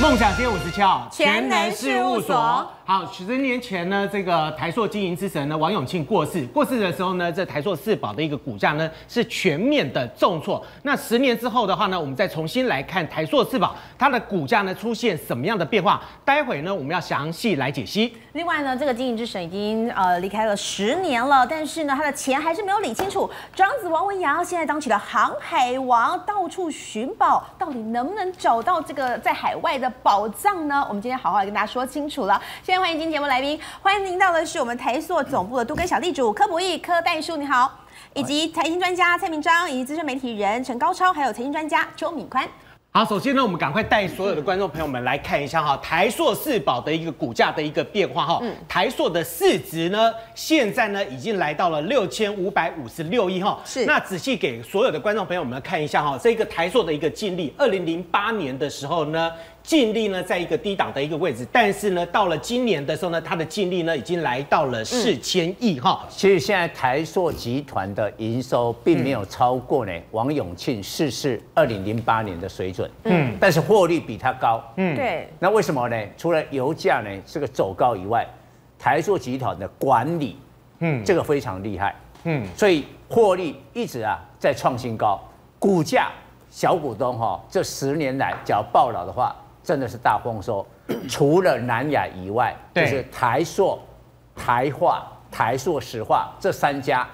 梦想街五十七号全能事务所。好，十年前呢，这个台塑经营之神呢，王永庆过世。过世的时候呢，这台塑四宝的一个股价呢是全面的重挫。那十年之后的话呢，我们再重新来看台塑四宝，它的股价呢出现什么样的变化？待会呢，我们要详细来解析。另外呢，这个经营之神已经呃离开了十年了，但是呢，他的钱还是没有理清楚。长子王文洋现在当起了航海王，到处寻宝，到底能不能找到这个在海外的宝藏呢？我们今天好好来跟大家说清楚了。现在欢迎今天节目来宾，欢迎您到的是我们台塑总部的都根小地主柯博义、柯代叔，你好，以及财经专家蔡明章，以及资深媒体人陈高超，还有财经专家邱敏宽。好，首先呢，我们赶快带所有的观众朋友们来看一下哈，台塑四宝的一个股价的一个变化哈。嗯台塑的市值呢，现在呢已经来到了六千五百五十六亿哈。是。那仔细给所有的观众朋友们看一下哈，这个台塑的一个净利，二零零八年的时候呢。净利呢，在一个低档的一个位置，但是呢，到了今年的时候呢，它的净利呢，已经来到了四千亿哈。其实现在台塑集团的营收并没有超过呢王永庆逝世二零零八年的水准，嗯，但是获利比他高，嗯，对。那为什么呢？除了油价呢这个走高以外，台塑集团的管理，嗯，这个非常厉害，嗯，所以获利一直啊在创新高，股价小股东哈，这十年来只要爆了的话。真的是大丰收，除了南亚以外，就是台塑、台化、台塑石化这三家，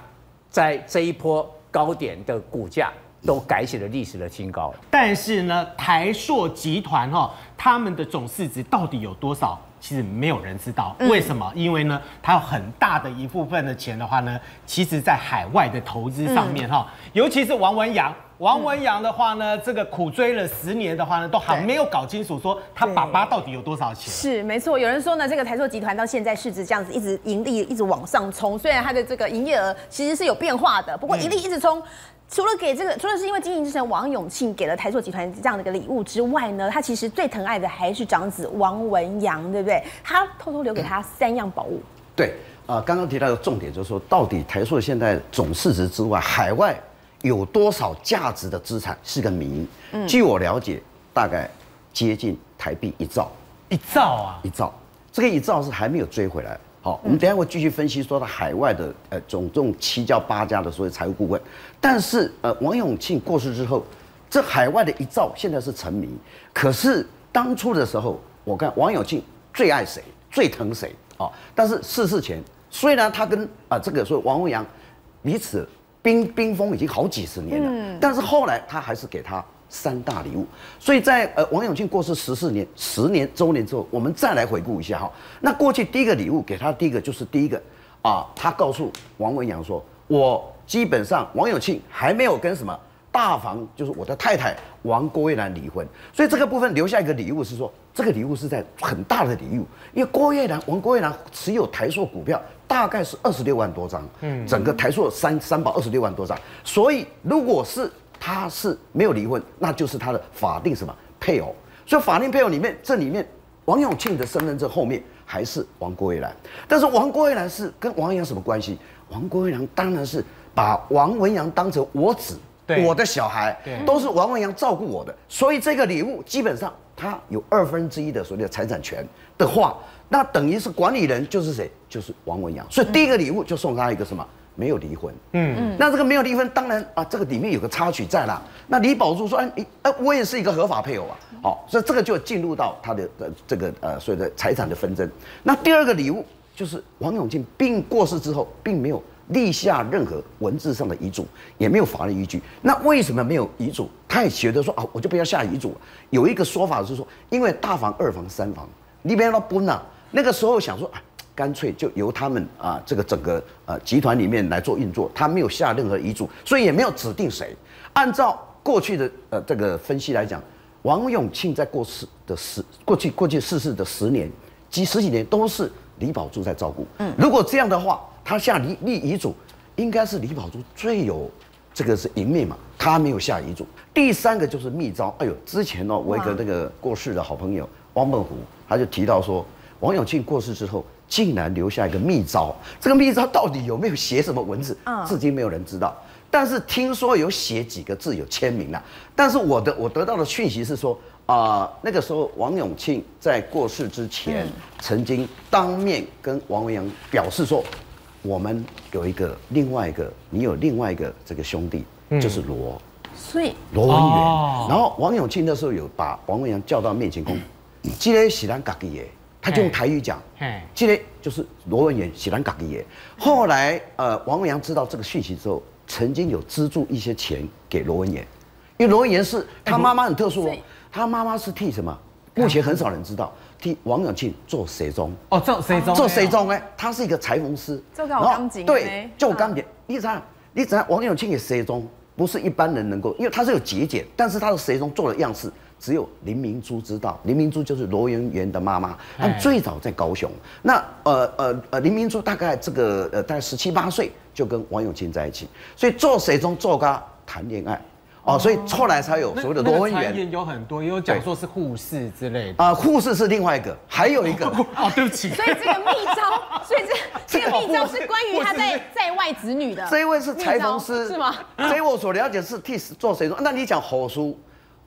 在这一波高点的股价都改写了历史的新高。但是呢，台塑集团哈，他们的总市值到底有多少？其实没有人知道。为什么？因为呢，它有很大的一部分的钱的话呢，其实在海外的投资上面哈，尤其是王文洋。王文洋的话呢，这个苦追了十年的话呢，都还没有搞清楚说他爸爸到底有多少钱。是没错，有人说呢，这个台塑集团到现在市值这样子一直盈利一直往上冲，虽然它的这个营业额其实是有变化的，不过盈利一直冲。除了给这个，除了是因为经营之神王永庆给了台塑集团这样的一个礼物之外呢，他其实最疼爱的还是长子王文洋，对不对？他偷偷留给他三样宝物。对，啊，刚刚提到的重点就是说，到底台塑现在总市值之外，海外。有多少价值的资产是个谜？嗯据我了解，大概接近台币一兆。一兆啊！一兆，这个一兆是还没有追回来。好，我们等下会继续分析说到海外的呃总共七家八家的所有财务顾问。但是呃，王永庆过世之后，这海外的一兆现在是沉迷。可是当初的时候，我看王永庆最爱谁，最疼谁啊？但是逝世前，虽然他跟啊这个说王文洋彼此。冰冰封已经好几十年了，但是后来他还是给他三大礼物。所以在呃王永庆过世十四年十年周年之后，我们再来回顾一下哈。那过去第一个礼物给他第一个就是第一个啊，他告诉王文洋说：“我基本上王永庆还没有跟什么大房，就是我的太太王郭月兰离婚。”所以这个部分留下一个礼物是说，这个礼物是在很大的礼物，因为郭月兰王郭月兰持有台塑股票。大概是二十六万多张，嗯，整个台塑三三宝二十六万多张，所以如果是他是没有离婚，那就是他的法定什么配偶，所以法定配偶里面这里面王永庆的身份证后面还是王国维兰，但是王国维兰是跟王文洋什么关系？王国维兰当然是把王文阳当成我子，我的小孩，都是王文阳照顾我的，所以这个礼物基本上他有二分之一的所谓的财产权的话。那等于是管理人就是谁？就是王文洋。所以第一个礼物就送他一个什么？没有离婚。嗯嗯。那这个没有离婚，当然啊，这个里面有个插曲在啦。那李宝珠说：“哎，哎，我也是一个合法配偶啊。”好，所以这个就进入到他的呃这个呃所谓的财产的纷争。那第二个礼物就是王永庆并过世之后，并没有立下任何文字上的遗嘱，也没有法律依据。那为什么没有遗嘱？他也觉得说啊，我就不要下遗嘱。有一个说法是说，因为大房、二房、三房里边都崩了。那个时候想说啊，干脆就由他们啊，这个整个呃集团里面来做运作，他没有下任何遗嘱，所以也没有指定谁。按照过去的呃这个分析来讲，王永庆在过世的十过去过去逝世的十年几十几年都是李宝珠在照顾。嗯，如果这样的话，他下立立遗嘱，应该是李宝珠最有这个是赢面嘛，他没有下遗嘱。第三个就是密招，哎呦，之前呢，我一个那个过世的好朋友汪孟虎，他就提到说。王永庆过世之后，竟然留下一个密招。这个密招到底有没有写什么文字？至今没有人知道。但是听说有写几个字，有签名了。但是我的我得到的讯息是说，啊、那个时候王永庆在过世之前，曾经当面跟王文洋表示说，我们有一个另外一个，你有另外一个这个兄弟，就是罗所以罗文元。哦然后王永庆那时候有把王文洋叫到面前讲，这个是咱家己的，他就用台语讲嘿，这个就是罗文元是咱家己的。后来呃，王文洋知道这个讯息之后，曾经有资助一些钱给罗文元，因为罗文元是他妈妈很特殊哦，他妈妈是替什么？目前很少人知道，替王永庆做谁中。哦，这谁中？做谁中呢？他是一个裁缝师，做个钢琴对呢，就有钢琴。你知道，你知道王永庆也谁中，不是一般人能够，因为他是有节俭，但是他的谁中做的样式。只有林明珠知道，林明珠就是罗媛媛的妈妈，她最早在高雄。那呃呃呃，林明珠大概这个呃大概十七八岁就跟王永庆在一起，所以做谁中做咖谈恋爱哦，所以后来才有所谓的罗文那个传元言有很多，也有讲说是护士之类的。啊，护士是另外一个，还有一个 哦，对不起，所以这个秘招，所以这这个密招是关于他在在外子女的。这一位是裁缝密师，是吗？所以我所了解是替做谁做？那你讲侯叔，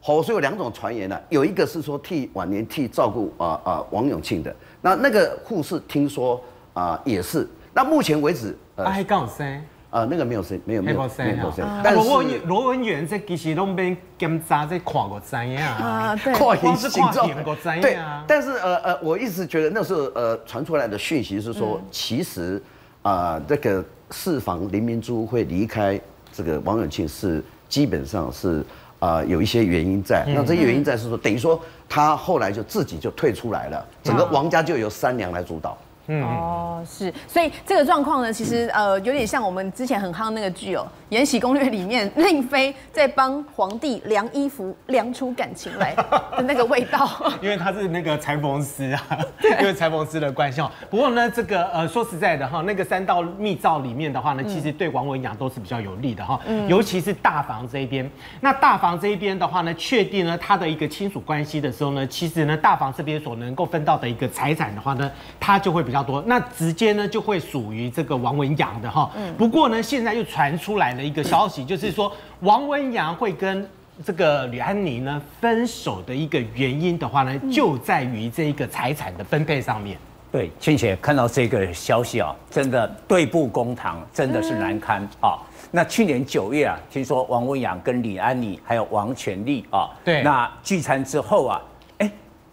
侯叔有两种传言呢、有一个是说替晚年替照顾啊啊、王永庆的，那那个护士听说啊、也是。那目前为止，呃啊，还讲声，呃那个没有谁没有没有没有声啊。但是罗文罗文元这其实拢被检查这看过知影啊。啊，对，跨光形形状是跨形我知对啊，但是呃呃，我一直觉得那时候呃传出来的讯息是说，其实啊、这个释放林明珠会离开这个王永庆是基本上是啊、有一些原因在。那这些原因在是说，等于说他后来就自己就退出来了，整个王家就由三娘来主导。哦，是，所以这个状况呢，其实呃有点像我们之前很夯那个剧哦，《延禧攻略》里面令妃在帮皇帝量衣服，量出感情来的那个味道。因为他是那个裁缝师啊，因为裁缝师的关系哦。不过呢，这个呃说实在的哈，那个三道密诏里面的话呢，其实对王文洋都是比较有利的哈，尤其是大房这一边。那大房这一边的话呢，确定了他的一个亲属关系的时候呢，其实呢大房这边所能够分到的一个财产的话呢，他就会比较多，那直接呢就会属于这个王文洋的哈。嗯不过呢，现在又传出来了一个消息，就是说王文洋会跟这个吕安妮呢分手的一个原因的话呢，就在于这个财产的分配上面。对，倩姐看到这个消息啊，真的对簿公堂，真的是难堪啊。那去年九月啊，听说王文洋跟李安妮还有王全利啊，对那聚餐之后啊，哎，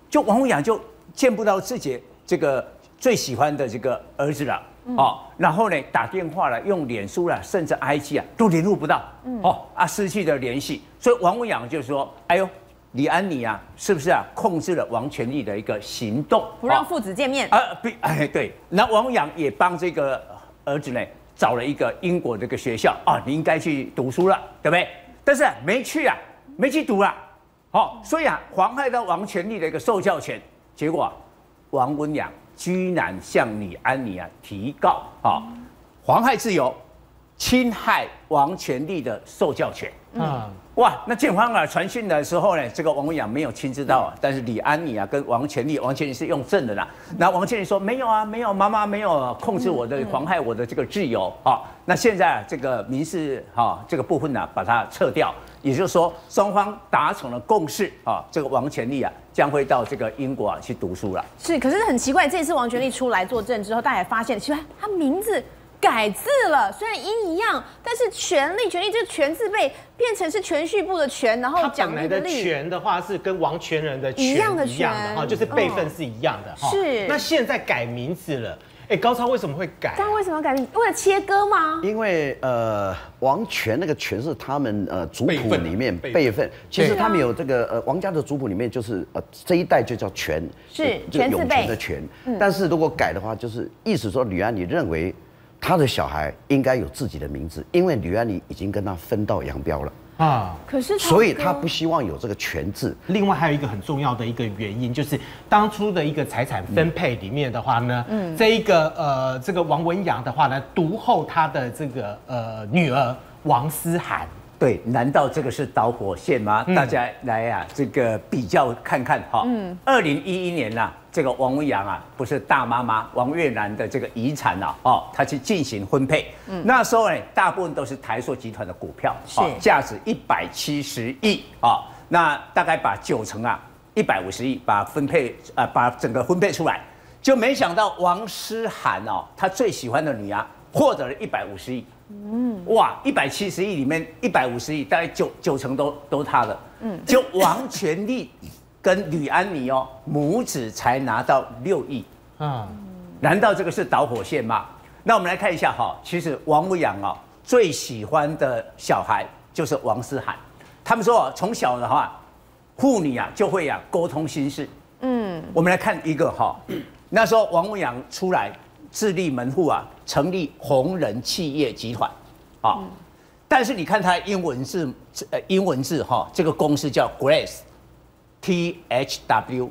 就王文洋就见不到自己这个最喜欢的这个儿子了。哦，然后呢，打电话了，用脸书了，甚至 IG 啊，都联络不到。哦啊，失去了联系，所以王文洋就说：“哎呦，李安妮啊，是不是啊，控制了王全利的一个行动，不让哦父子见面。啊，不，哎，对，那王文阳也帮这个儿子呢找了一个英国这个学校啊，你应该去读书了，对不对？但是没去啊，没去读啊，好、所以啊，妨害到王权力的一个受教权，结果、啊、王文阳居然向李安妮啊提告啊，妨害自由，侵害王权利的受教权。嗯，哇，那检方啊传讯的时候呢，这个王文雅没有亲自到啊，但是李安妮啊跟王权利，王权利是用证的啦。那王权利说没有啊，没有，妈妈没有控制我的、妨害我的这个自由啊。那现在啊这个民事哈、这个部分呢、把它撤掉，也就是说双方达成了共识啊，这个王权利啊将会到这个英国啊去读书了。是，可是很奇怪，这次王权力出来作证之后，大家也发现，奇怪，他名字改字了，虽然音一样，但是权利、权利这个权字被变成是全序部的权，然后他奖本来的。权的话是跟王权人的权一样的权哈，就是辈分是一样的哈。是那现在改名字了，哎，高超为什么会改？但为什么改名？为了切割吗？因为呃，王权那个权是他们呃族谱里面辈分其实他们有这个呃王家的族谱里面就是呃这一代就叫权，是就永权字辈权的权。但是如果改的话，就是意思说吕安你认为他的小孩应该有自己的名字，因为吕安妮已经跟他分道扬镳了，啊。可是所以他不希望有这个权字。另外还有一个很重要的一个原因，就是当初的一个财产分配里面的话呢，嗯，这一个呃这个王文洋的话呢，独后他的这个呃女儿王思涵。对，难道这个是导火线吗？大家来啊，这个比较看看哈。嗯，二零一一年呐、这个王文洋啊，不是大妈妈王月兰的这个遗产啊，哦，他去进行分配。嗯，那时候呢，大部分都是台塑集团的股票，是价值一百七十亿啊，那大概把九成啊一百五十亿，把分配啊，把整个分配出来，就没想到王诗涵哦，他最喜欢的女儿获得了一百五十亿。嗯，哇，一百七十亿里面一百五十亿，大概九九成都都他的。嗯，就王全利跟吕安妮哦，母子才拿到六亿。啊，难道这个是导火线吗？那我们来看一下哈，其实王牧阳哦最喜欢的小孩就是王思涵。他们说从小的话，妇女啊就会啊沟通心事。嗯，我们来看一个哈，那时候王牧阳出来自立门户啊，成立红人企业集团，啊，但是你看他英文字，呃，英文字哈，这个公司叫 Grace，T H W，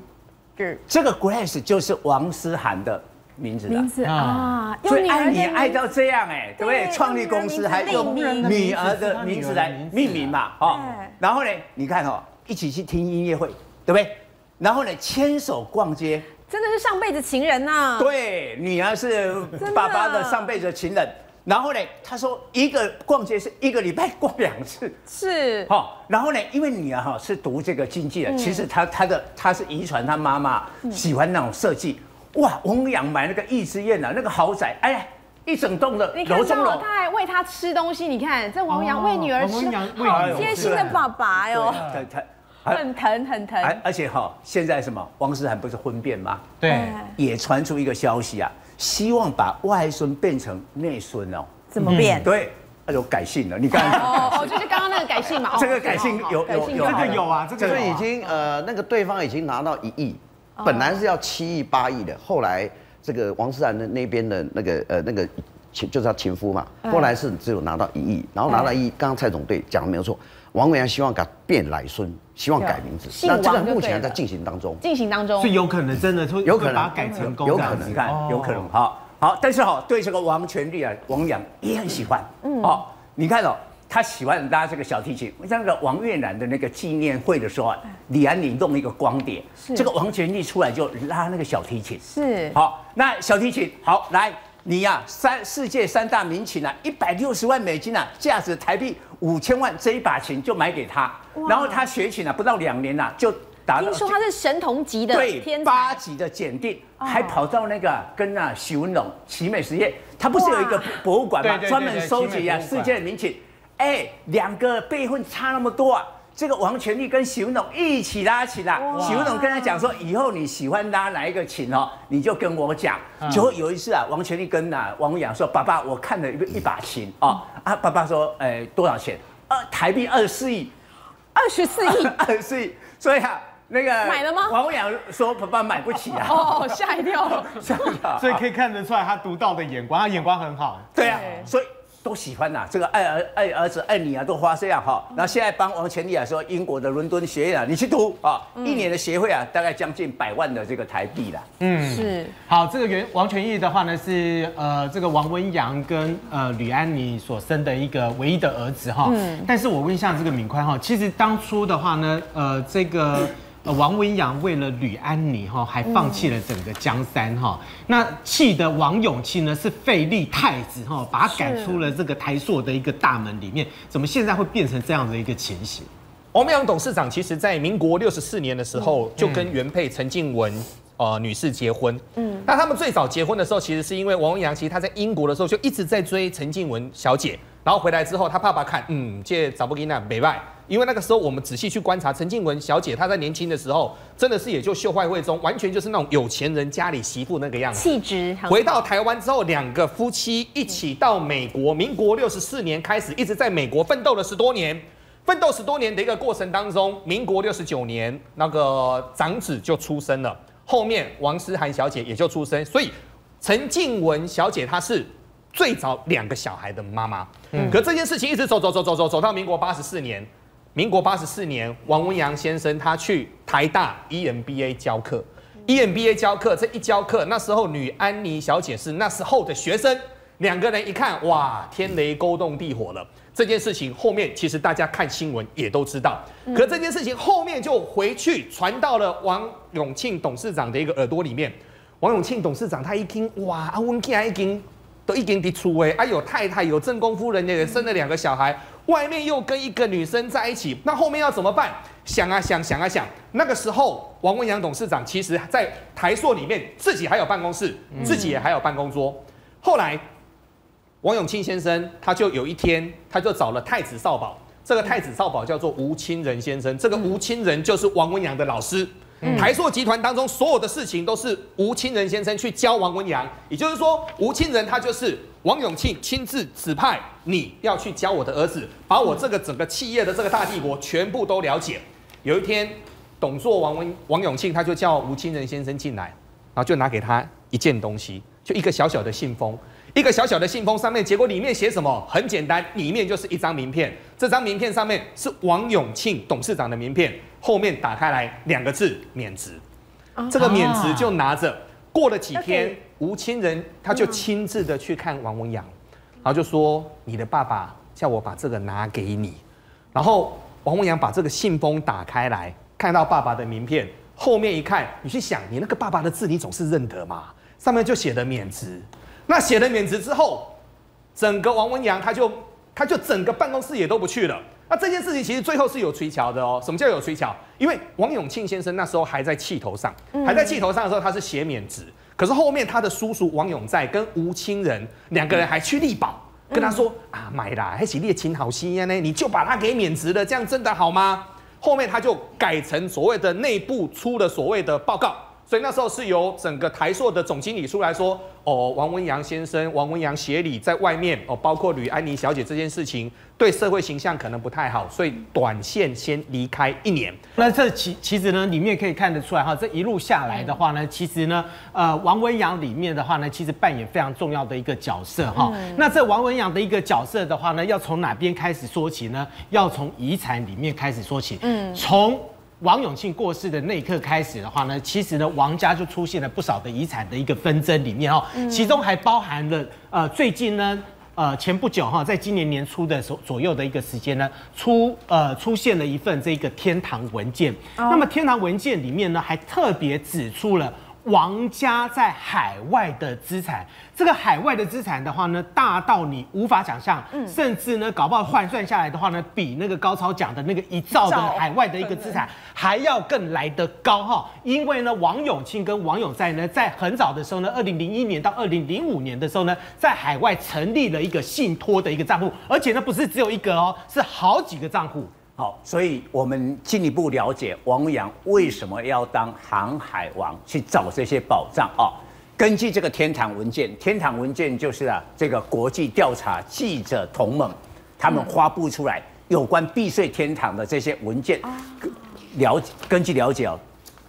是这个 Grace 就是王思涵的。名字的名字啊，所以爱你爱到这样哎，对不对？创立公司还用女儿的名字来命名嘛，哦，然后呢，你看哦，一起去听音乐会，对不对？然后呢，牵手逛街，真的是上辈子情人呐。对，女儿是爸爸的上辈子情人。然后呢，他说一个逛街是一个礼拜逛两次，是，好。然后呢，因为女儿哈是读这个经济的，其实他他的他是遗传他妈妈喜欢那种设计。哇，王阳买那个逸之宴啊，那个豪宅，哎呀，一整栋的楼中楼，他还喂他吃东西，你看这王阳喂女儿吃，好贴心的爸爸哟，很疼很疼。而且哈，现在什么王思涵不是婚变吗？对，也传出一个消息啊，希望把外孙变成内孙哦。怎么变？对，有改姓了。你看，哦哦，就是刚刚那个改姓嘛。这个改姓有有有这个有啊，这个已经呃，那个对方已经拿到一亿。本来是要七亿八亿的，后来这个王思然的那边的那个呃那个情就是他情夫嘛，后来是只有拿到一亿，然后拿到一亿，刚刚蔡总队讲的没有错，王伟阳希望改变来孙，希望改名字，那这个目前还在进行当中，进行当中，是有可能真的会有可能。把它改成功，有可能看有可能好，好，但是哈对这个王权利啊王阳也很喜欢，嗯，好，你看哦。他喜欢拉这个小提琴，像那个王岳南的那个纪念会的时候啊，李安你弄一个光碟，这个王全利出来就拉那个小提琴，是。好，那小提琴好来，你呀三世界三大名琴啊，一百六十万美金啊，价值台币五千万这一把琴就买给他，然后他学琴啊不到两年呐就达到，听说他是神童级的，对，八级的检定，还跑到那个跟啊许文龙奇美实业，他不是有一个博物馆吗？专门收集啊世界的名琴。哎，两个辈分差那么多啊！这个王全利跟许文龙一起拉琴啦。许文龙跟他讲说，以后你喜欢拉哪一个琴哦，你就跟我讲。结果有一次啊，王全利跟啊王文阳说：“爸爸，我看了一一把琴啊。”啊，爸爸说：“哎，多少钱？二台币二十四亿，二十四亿，二十四亿。”所以啊，那个买了吗？王文阳说：“爸爸买不起啊。”哦，吓一跳，吓一跳。所以可以看得出来他独到的眼光，他眼光很好。对啊，所以。都喜欢呐，这个爱儿爱儿子爱女啊，都花这样哈。然后现在帮王全利啊说，英国的伦敦学院啊，你去读啊，一年的学费啊，大概将近百万的这个台币啦。嗯，是。好，这个原王全义的话呢，是呃这个王文阳跟呃吕安妮所生的一个唯一的儿子哈。嗯。但是我问一下这个敏宽哈，其实当初的话呢，呃这个。呃，王文阳为了吕安妮哈，还放弃了整个江山哈。那气的王永庆呢，是废立太子哈，把他赶出了这个台塑的一个大门里面。怎么现在会变成这样的一个情形？王文阳董事长其实在民国六十四年的时候，就跟原配陈静文呃女士结婚。嗯，那他们最早结婚的时候，其实是因为王文阳其实他在英国的时候就一直在追陈静文小姐，然后回来之后，他爸爸看，嗯，这找不给那美败。因为那个时候，我们仔细去观察陈静文小姐，她在年轻的时候，真的是也就秀坏慧中，完全就是那种有钱人家里媳妇那个样子。气质。回到台湾之后，两个夫妻一起到美国，民国六十四年开始，一直在美国奋斗了十多年。奋斗十多年的一个过程当中，民国六十九年，那个长子就出生了，后面王思涵小姐也就出生，所以陈静文小姐她是最早两个小孩的妈妈。嗯。可这件事情一直走走走走走走到民国八十四年。民国八十四年，王文阳先生他去台大 EMBA 教课，EMBA 教课这一教课，那时候女安妮小姐是那时候的学生，两个人一看，哇，天雷勾动地火了。这件事情后面其实大家看新闻也都知道，可这件事情后面就回去传到了王永庆董事长的一个耳朵里面。王永庆董事长他一听，哇，阿文家已经都已经提出哎，啊有太太有正宫夫人也生了两个小孩。外面又跟一个女生在一起，那后面要怎么办？想啊想，想啊想。那个时候，王文洋董事长其实在台塑里面自己还有办公室，自己也还有办公桌。后来，王永庆先生他就有一天，他就找了太子少保，这个太子少保叫做吴清仁先生，这个吴清仁就是王文洋的老师。台塑集团当中所有的事情都是吴清仁先生去教王文洋，也就是说，吴清仁他就是王永庆亲自指派你要去教我的儿子，把我这个整个企业的这个大帝国全部都了解。有一天，董座王文王永庆他就叫吴清仁先生进来，然后就拿给他一件东西，就一个小小的信封。一个小小的信封上面，结果里面写什么？很简单，里面就是一张名片。这张名片上面是王永庆董事长的名片，后面打开来两个字“免职”。这个免职就拿着。过了几天，吴清仁他就亲自的去看王文洋，然后就说：“你的爸爸叫我把这个拿给你。”然后王文洋把这个信封打开来，看到爸爸的名片，后面一看，你去想，你那个爸爸的字你总是认得嘛？上面就写的“免职”。那写了免职之后，整个王文洋他就他就整个办公室也都不去了。那这件事情其实最后是有垂桥的哦。什么叫有垂桥？因为王永庆先生那时候还在气头上，还在气头上的时候他是写免职，可是后面他的叔叔王永在跟吴清仁两个人还去力保，跟他说啊买啦，还是列清好心呀呢，你就把他给免职了，这样真的好吗？后面他就改成所谓的内部出了所谓的报告。所以那时候是由整个台塑的总经理出来说，哦，王文洋先生、王文洋协理在外面哦，包括吕安妮小姐这件事情，对社会形象可能不太好，所以短线先离开一年。那这其其实呢，里面可以看得出来哈，这一路下来的话呢，其实呢，呃，王文洋里面的话呢，其实扮演非常重要的一个角色哈。那这王文洋的一个角色的话呢，要从哪边开始说起呢？要从遗产里面开始说起。嗯，从。王永庆过世的那一刻开始的话呢，其实呢，王家就出现了不少的遗产的一个纷争里面哦，其中还包含了呃，最近呢，呃，前不久哈，在今年年初的左左右的一个时间呢，出呃出现了一份这个天堂文件，那么天堂文件里面呢，还特别指出了。王家在海外的资产，这个海外的资产的话呢，大到你无法想象，甚至呢，搞不好换算下来的话呢，比那个高超讲的那个一兆的海外的一个资产还要更来得高哈。因为呢，王永庆跟王永在呢，在很早的时候呢，二零零一年到二零零五年的时候呢，在海外成立了一个信托的一个账户，而且呢，不是只有一个哦，是好几个账户。好，所以我们进一步了解王阳为什么要当航海王，去找这些宝藏啊。根据这个天堂文件，天堂文件就是啊，这个国际调查记者同盟他们发布出来有关避税天堂的这些文件。了解，根据了解哦，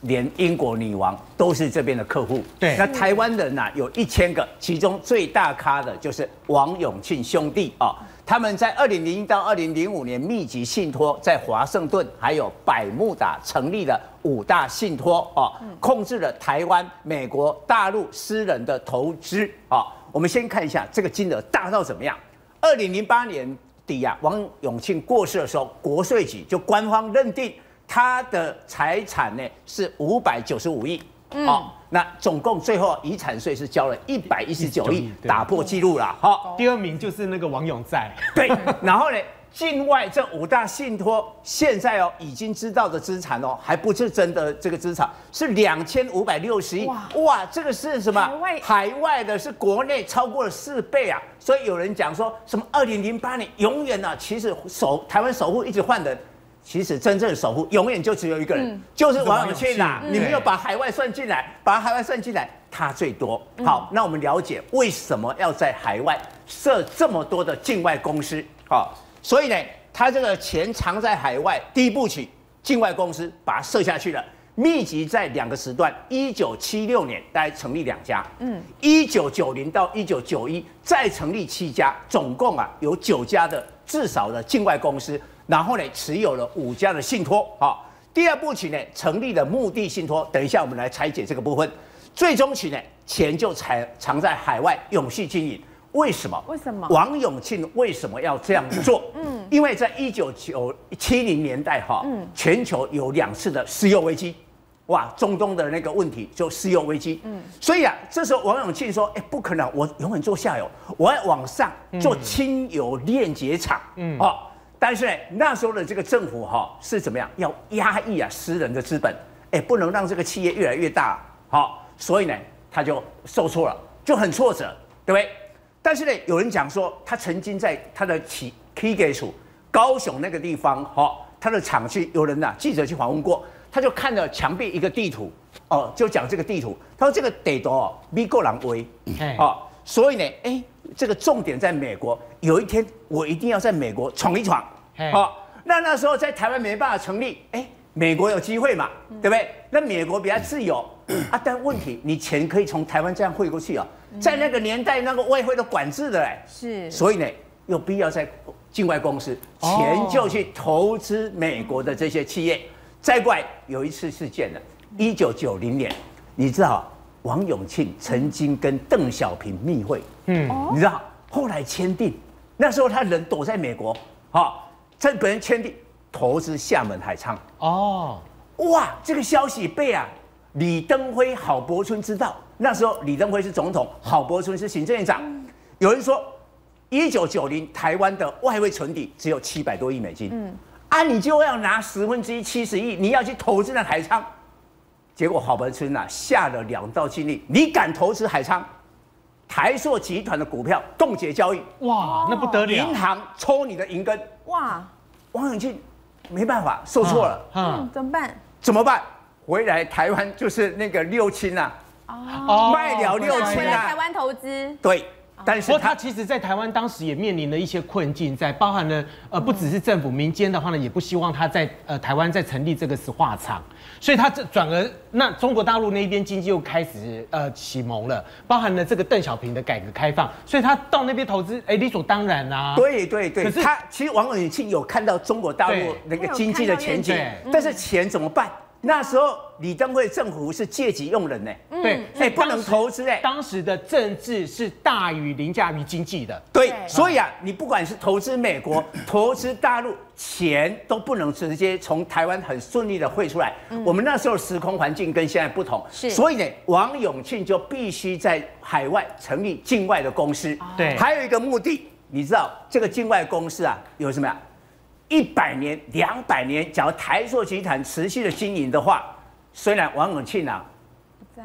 连英国女王都是这边的客户。对，那台湾人呢，有一千个，其中最大咖的就是王永庆兄弟啊。他们在二零零一到二零零五年密集信托，在华盛顿还有百慕达成立了五大信托哦，控制了台湾、美国、大陆私人的投资哦。我们先看一下这个金额大到怎么样。二零零八年底啊，王永庆过世的时候，国税局就官方认定他的财产呢是五百九十五亿。好，那总共最后遗产税是交了一百一十九亿，打破纪录了。好，第二名就是那个王永在。对，然后呢，境外这五大信托现在哦已经知道的资产哦，还不是真的这个资产，是两千五百六十亿。哇，这个是什么？海外海外的是国内超过了四倍啊！所以有人讲说什么二零零八年永远呢，其实守台湾守护一直换人。其实真正的守护永远就只有一个人，就是王永庆啦。你没有把海外算进来，把海外算进来，他最多。好，那我们了解为什么要在海外设这么多的境外公司？好，所以呢，他这个钱藏在海外，第一步起，境外公司把它设下去了，密集在两个时段：一九七六年大概成立两家，嗯，一九九零到一九九一再成立七家，总共啊有九家的至少的境外公司。然后呢，持有了五家的信托，好，第二步起呢，成立了目的信托。等一下我们来拆解这个部分。最终起呢，钱就藏藏在海外，永续经营。为什么？为什么？王永庆为什么要这样做？嗯，因为在一九九七零年代哈，嗯，全球有两次的石油危机，哇，中东的那个问题就石油危机，嗯，所以啊，这时候王永庆说，哎，不可能，我永远做下游，我要往上做轻油炼结厂，嗯，好。但是呢，那时候的这个政府哈是怎么样？要压抑啊私人的资本，哎，不能让这个企业越来越大，好，所以呢，他就受挫了，就很挫折，对不对？但是呢，有人讲说，他曾经在他的企 K 给处高雄那个地方，哈，他的厂区有人呐，记者去访问过，他就看着墙壁一个地图，哦，就讲这个地图，他说这个地图哦，美国人威，哦，所以呢，哎，这个重点在美国，有一天我一定要在美国闯一闯，好，那那时候在台湾没办法成立，哎，美国有机会嘛，对不对？那美国比较自由 啊，但问题你钱可以从台湾这样汇过去啊。在那个年代，那个外汇都管制的嘞，是，所以呢，有必要在境外公司钱就去投资美国的这些企业。再怪有一次事件了，一九九零年，你知道王永庆曾经跟邓小平密会，嗯，你知道后来签订，那时候他人躲在美国，好，在本人签订投资厦门海昌，哦，哇，这个消息被啊李登辉、郝柏村知道。那时候李登辉是总统，郝柏村是行政院长。有人说，一九九零台湾的外汇存底只有七百多亿美金。嗯，啊，你就要拿十分之一七十亿，你要去投资那海昌。结果郝柏村呐下了两道禁令，你敢投资海昌，台塑集团的股票冻结交易。哇，那不得了！银行抽你的银根。哇，王永庆没办法，受挫了。嗯，怎么办？怎么办？回来台湾就是那个六亲啊。哦，卖了六亲啊！台湾投资对，但是他其实，在台湾当时也面临了一些困境，在包含了呃，不只是政府，民间的话呢，也不希望他在呃台湾再成立这个石化厂，所以他这转而那中国大陆那边经济又开始呃启蒙了，包含了这个邓小平的改革开放，所以他到那边投资，哎，理所当然啊。对对对，可是他其实王永庆有看到中国大陆那个经济的前景，但是钱怎么办？那时候李登辉政府是借机用人呢，对，哎，不能投资哎。当时的政治是大于凌驾于经济的，对，所以啊，你不管是投资美国、投资大陆，钱都不能直接从台湾很顺利的汇出来。我们那时候时空环境跟现在不同，是，所以呢，王永庆就必须在海外成立境外的公司。对，还有一个目的，你知道这个境外公司啊有什么呀？一百年、两百年，假如台塑集团持续的经营的话，虽然王永庆啊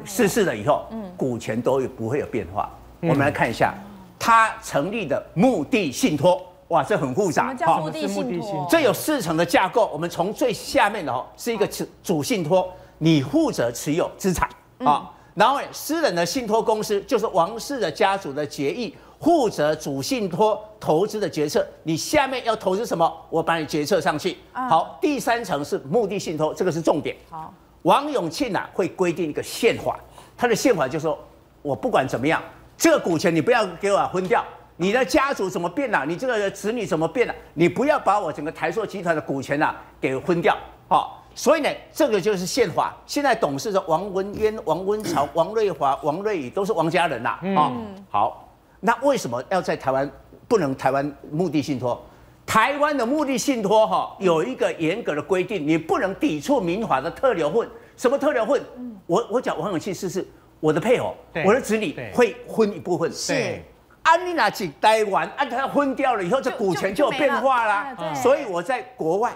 逝世了以后，嗯，股权都不会有变化。我们来看一下，他成立的目的信托，哇，这很复杂。什么叫目的信托？这有四层的架构。我们从最下面的哦，是一个主主信托，你负责持有资产啊。然后私人的信托公司就是王氏的家族的决议。负责主信托投资的决策，你下面要投资什么，我把你决策上去。好，第三层是目的信托，这个是重点。好，王永庆啊会规定一个宪法，他的宪法就说，我不管怎么样，这个股权你不要给我分掉，你的家族怎么变了，你这个子女怎么变了，你不要把我整个台塑集团的股权呐给分掉。好，所以呢，这个就是宪法。现在董事的王文渊、王文潮、王瑞华、王瑞宇都是王家人呐。嗯，好。那为什么要在台湾不能台湾目的信托？台湾的目的信托哈有一个严格的规定，你不能抵触民法的特留份。什么特留份？我我讲王永庆是是我的配偶，我的子女会分一部分。是，安妮娜只待完，按他分掉了以后，这股权就有变化啦。所以我在国外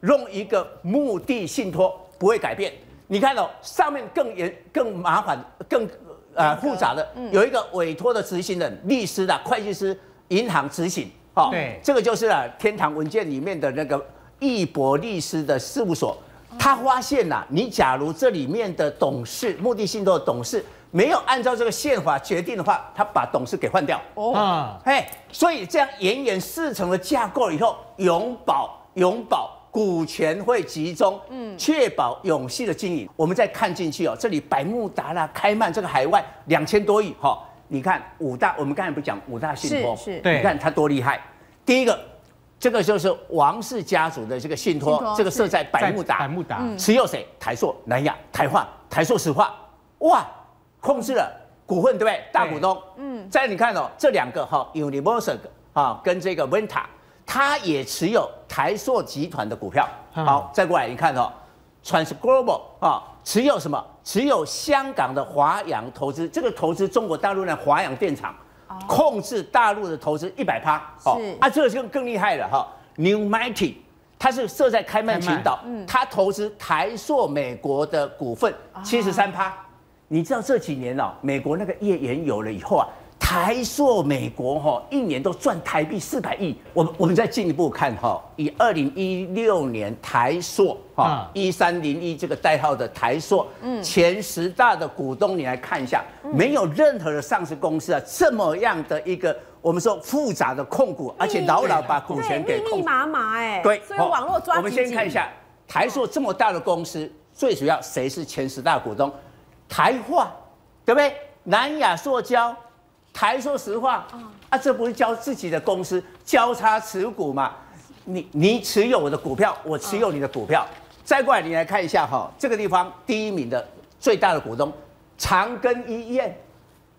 弄一个目的信托不会改变。你看哦，上面更严、更麻烦、更。呃，复杂的有一个委托的执行人，律师的、会计师、银行执行，好，对，这个就是啊，天堂文件里面的那个易博律师的事务所，他发现呐，你假如这里面的董事、目的性的董事没有按照这个宪法决定的话，他把董事给换掉，哦，嘿，所以这样严严四层的架构以后，永保永保。股权会集中，嗯，确保永续的经营。我们再看进去哦，这里百慕达啦、开曼这个海外两千多亿，哈，你看五大，我们刚才不讲五大信托，是，你看它多厉害。第一个，这个就是王氏家族的这个信托，这个设在百慕达，百慕达持有谁？台塑、南亚、台化、台塑石化，哇，控制了股份，对不对？大股东，嗯，再你看哦，这两个哈，Universal 啊，跟这个 Venta。他也持有台塑集团的股票。好，再过来你看哦，Transglobal 啊，持有什么？持有香港的华阳投资，这个投资中国大陆的华阳电厂，控制大陆的投资一百趴。是啊，这个就更厉害了哈。New Mighty，它是设在开曼群岛，它投资台塑美国的股份七十三趴。你知道这几年哦，美国那个页岩有了以后啊，台塑美国哈一年都赚台币四百亿。我们我们再进一步看哈，以二零一六年台塑哈一三零一这个代号的台塑，嗯，前十大的股东你来看一下，没有任何的上市公司啊这么样的一个我们说复杂的控股，而且牢牢把股权给密密麻麻哎，对，所以网络抓我们先看一下台塑这么大的公司，最主要谁是前十大股东？台化，对不对？南亚塑胶、台说实话，啊，这不是交自己的公司交叉持股吗？你你持有我的股票，我持有你的股票。再过来，你来看一下哈，这个地方第一名的最大的股东长庚医院，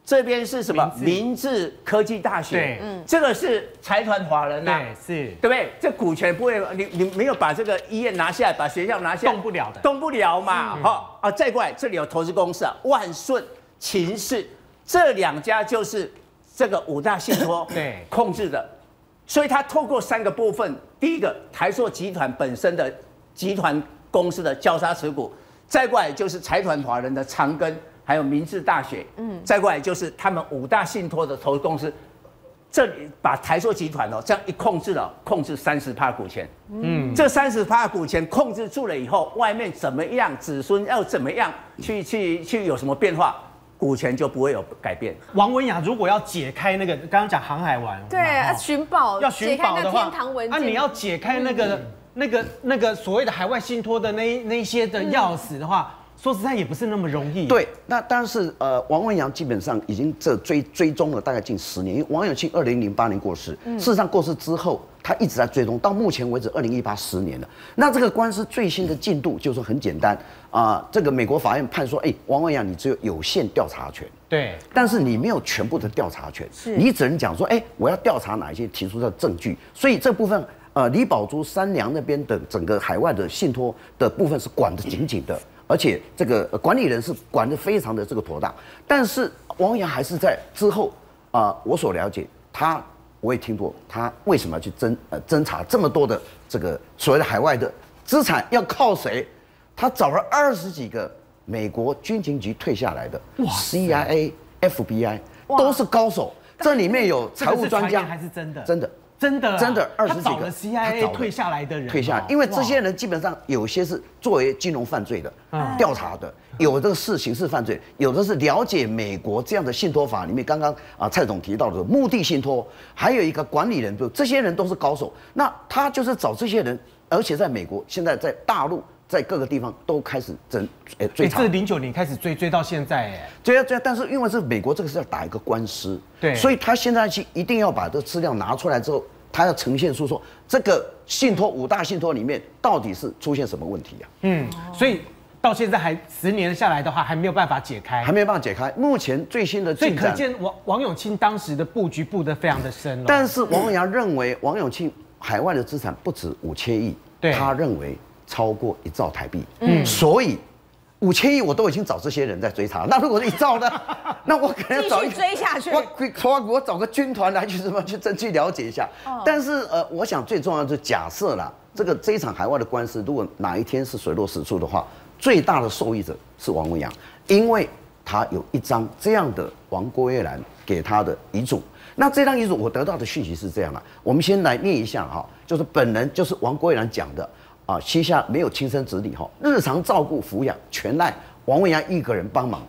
这边是什么？明治科技大学。对，嗯，这个是财团华人呐，对，是，对不对？这股权不会，你你没有把这个医院拿下来，把学校拿下来，动不了的，动不了嘛。好啊，再过来，这里有投资公司啊，万顺、秦氏这两家就是这个五大信托 对控制的，所以它透过三个部分，第一个台塑集团本身的集团公司的交叉持股，再过来就是财团法人的长庚，还有明治大学，嗯，再过来就是他们五大信托的投资公司。这里把台塑集团哦，这样一控制了，控制三十趴股权。嗯，这三十趴股权控制住了以后，外面怎么样，子孙要怎么样去去去有什么变化，股权就不会有改变。王文雅如果要解开那个刚刚讲航海王，对，要寻宝，要寻宝的话，天堂文啊，你要解开那个那个那个所谓的海外信托的那那些的钥匙的话。说实在也不是那么容易。对，那但是呃，王文洋基本上已经这追追踪了大概近十年，因为王永庆二零零八年过世，事实上过世之后，他一直在追踪，到目前为止二零一八十年了。那这个官司最新的进度就是很简单啊，这个美国法院判说，哎，王文洋你只有有限调查权，对，但是你没有全部的调查权，是你只能讲说，哎，我要调查哪一些提出的证据，所以这部分。呃，李宝珠三娘那边的整个海外的信托的部分是管得紧紧的，而且这个管理人是管得非常的这个妥当。但是王阳还是在之后啊，我所了解，他我也听过，他为什么要去侦呃侦查这么多的这个所谓的海外的资产，要靠谁？他找了二十几个美国军情局退下来的哇，CIA、FBI 都是高手，这里面有财务专家还是真的？真的。真的真的二十几个 CIA 退下来的人退下来，因为这些人基本上有些是作为金融犯罪的调查的，有的是刑事犯罪，有的是了解美国这样的信托法里面刚刚啊蔡总提到的目的信托，还有一个管理人，就这些人都是高手。那他就是找这些人，而且在美国现在在大陆。在各个地方都开始侦，诶追查。这零九年开始追，追到现在，哎，追啊追啊！但是因为是美国，这个是要打一个官司，对，所以他现在去一定要把这资料拿出来之后，他要呈现出说这个信托五大信托里面到底是出现什么问题呀？嗯，所以到现在还十年下来的话，还没有办法解开，还没有办法解开。目前最新的所以可见王王永庆当时的布局布得非常的深了。但是王文阳认为王永庆海外的资产不止五千亿，对，他认为。超过一兆台币，嗯，所以五千亿我都已经找这些人在追查。那如果是一兆呢？那我可能找一追下去。我我我找个军团来去什么去真去了解一下。但是呃，我想最重要就是假设啦，这个这一场海外的官司，如果哪一天是水落石出的话，最大的受益者是王文洋，因为他有一张这样的王郭月兰给他的遗嘱。那这张遗嘱我得到的讯息是这样的，我们先来念一下哈，就是本人就是王国月兰讲的。啊，膝下没有亲生子女哈，日常照顾抚养全赖王文阳一个人帮忙，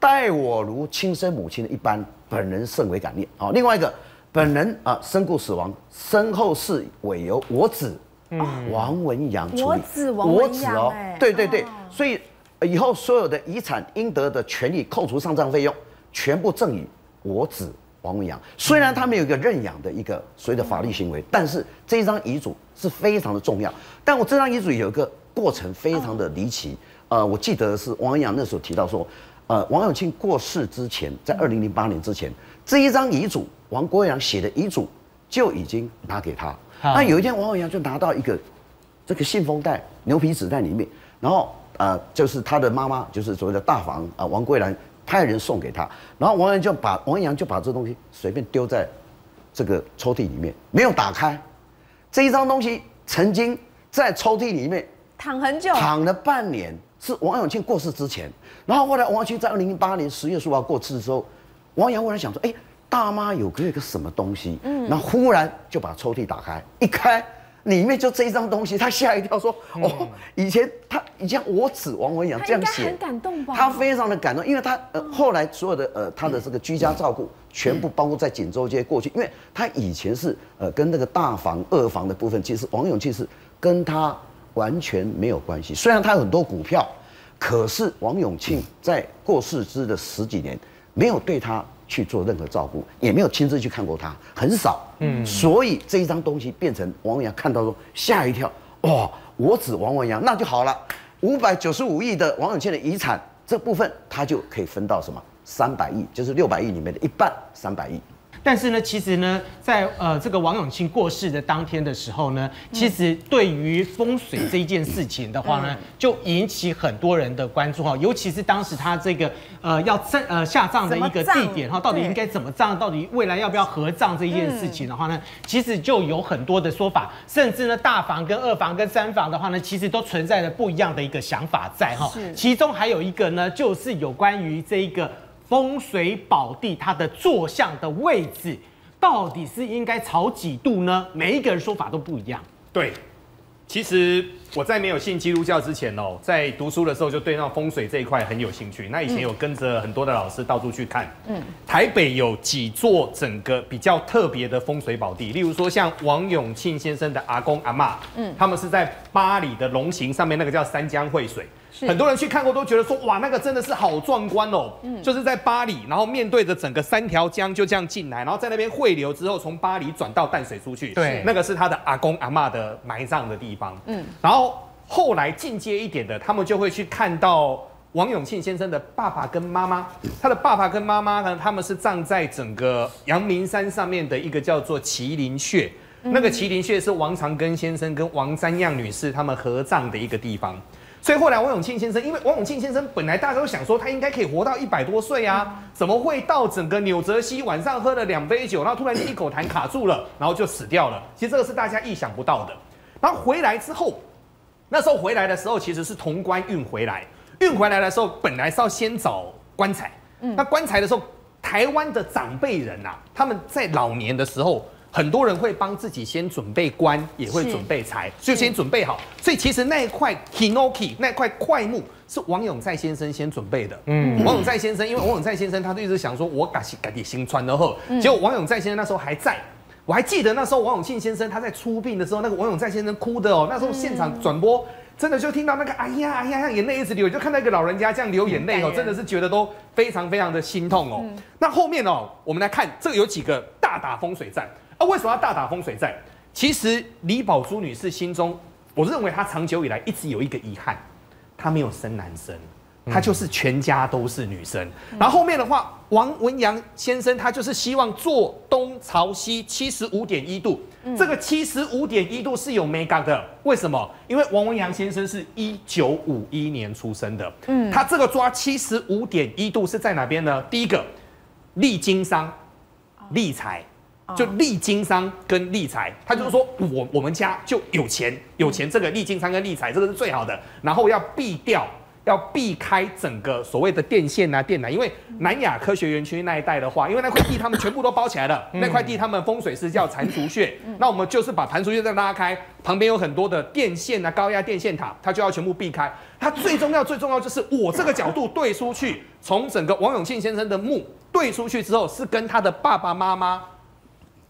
待我如亲生母亲的一般，本人甚为感念。好，另外一个，本人啊身故死亡，身后事委由我子王文阳处理。我子王文阳，哦，对对对，所以以后所有的遗产应得的权利扣除丧葬费用，全部赠与我子。王文阳虽然他没有一个认养的一个所谓的法律行为，但是这一张遗嘱是非常的重要。但我这张遗嘱有一个过程非常的离奇。呃，我记得是王文阳那时候提到说，呃，王永庆过世之前，在二零零八年之前，这一张遗嘱，王国阳写的遗嘱就已经拿给他。那有一天，王文阳就拿到一个这个信封袋、牛皮纸袋里面，然后呃，就是他的妈妈，就是所谓的大房啊，王桂兰。派人送给他，然后王阳就把王阳就把这东西随便丢在这个抽屉里面，没有打开。这一张东西曾经在抽屉里面躺很久，躺了半年，是王永庆过世之前。然后后来王永庆在二零零八年十月十五号过世的时候，王阳忽然想说，哎，大妈有个一个什么东西，嗯，然后忽然就把抽屉打开，一开。里面就这一张东西，他吓一跳，说：“哦，以前他以前我指王文洋这样写，很感动吧？他非常的感动，因为他呃后来所有的呃他的这个居家照顾全部包括在锦州街过去，因为他以前是呃跟那个大房二房的部分，其实王永庆是跟他完全没有关系。虽然他有很多股票，可是王永庆在过世之的十几年没有对他。”去做任何照顾，也没有亲自去看过他，很少。嗯，所以这一张东西变成王文洋看到说吓一跳，哇！我指王文洋那就好了，五百九十五亿的王永庆的遗产这部分，他就可以分到什么三百亿，就是六百亿里面的一半，三百亿。但是呢，其实呢，在呃这个王永庆过世的当天的时候呢，其实对于风水这一件事情的话呢，就引起很多人的关注哈，尤其是当时他这个呃要葬呃下葬的一个地点哈，到底应该怎么葬，到底未来要不要合葬这一件事情的话呢，其实就有很多的说法，甚至呢大房跟二房跟三房的话呢，其实都存在着不一样的一个想法在哈，其中还有一个呢，就是有关于这一个。风水宝地，它的坐向的位置到底是应该朝几度呢？每一个人说法都不一样。对，其实我在没有信基督教之前哦，在读书的时候就对那风水这一块很有兴趣。那以前有跟着很多的老师到处去看。嗯，台北有几座整个比较特别的风水宝地，例如说像王永庆先生的阿公阿妈，嗯，他们是在巴黎的龙形上面那个叫三江汇水。很多人去看过，都觉得说哇，那个真的是好壮观哦。嗯，就是在巴黎，然后面对着整个三条江就这样进来，然后在那边汇流之后，从巴黎转到淡水出去。对，那个是他的阿公阿妈的埋葬的地方。嗯，然后后来进阶一点的，他们就会去看到王永庆先生的爸爸跟妈妈。他的爸爸跟妈妈呢，他们是葬在整个阳明山上面的一个叫做麒麟穴。那个麒麟穴是王长庚先生跟王三样女士他们合葬的一个地方。所以后来王永庆先生，因为王永庆先生本来大家都想说他应该可以活到一百多岁啊，怎么会到整个纽泽西晚上喝了两杯酒，然后突然一口痰卡住了，然后就死掉了？其实这个是大家意想不到的。然后回来之后，那时候回来的时候其实是潼关运回来，运回来的时候本来是要先找棺材，那棺材的时候，台湾的长辈人呐，他们在老年的时候。很多人会帮自己先准备棺，也会准备财，就先准备好。所以其实那一块 hinoki 那块块木是王永在先生先准备的。嗯，王永在先生，因为王永在先生他就一直想说，我赶紧赶紧新穿的后，结果王永在先生那时候还在，我还记得那时候王永庆先生他在出殡的时候，那个王永在先生哭的哦，那时候现场转播。真的就听到那个哎呀哎呀，眼泪一直流，就看到一个老人家这样流眼泪哦，真的是觉得都非常非常的心痛哦。那后面哦，我们来看这个有几个大打风水战啊？为什么要大打风水战？其实李宝珠女士心中，我认为她长久以来一直有一个遗憾，她没有生男生。她就是全家都是女生，然后后面的话，王文阳先生他就是希望坐东朝西七十五点一度，这个七十五点一度是有 mega 的，为什么？因为王文阳先生是一九五一年出生的，嗯，他这个抓七十五点一度是在哪边呢？第一个，利经商，利财，就利经商跟利财，他就是说我我们家就有钱，有钱这个利经商跟利财这个是最好的，然后要避掉。要避开整个所谓的电线啊、电缆，因为南亚科学园区那一带的话，因为那块地他们全部都包起来了，那块地他们风水师叫蟾蜍穴，那我们就是把蟾蜍穴再拉开，旁边有很多的电线啊、高压电线塔，它就要全部避开。它最重要、最重要就是我这个角度对出去，从整个王永庆先生的墓对出去之后，是跟他的爸爸妈妈。